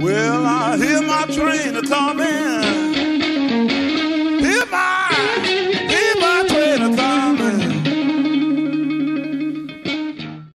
Well, I hear my train a coming.